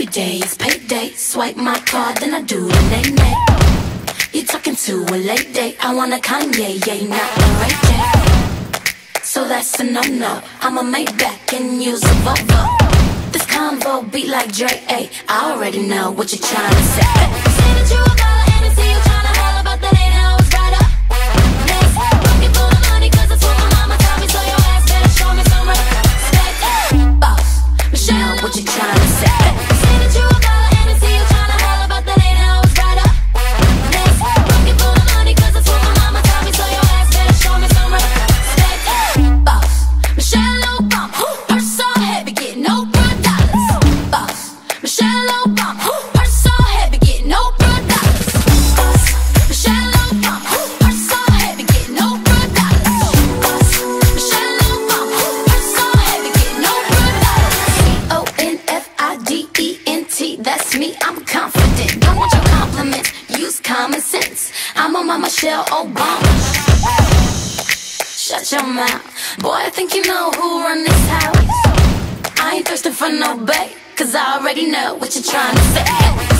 Every day is payday. Swipe my card, then I do the nae nae. You talking to a late date? I want a Kanye, yeah, not a Ray J. So that's a no no. I'ma make back and use a Volvo. This convo beat like Dre. Ay, I already know what you're trying to say. Me. I'm confident. Don't want your compliments. Use common sense. I'm on my Michelle Obama. Shut your mouth. Boy, I think you know who run this house. I ain't thirsting for no bait, cause I already know what you're trying to say.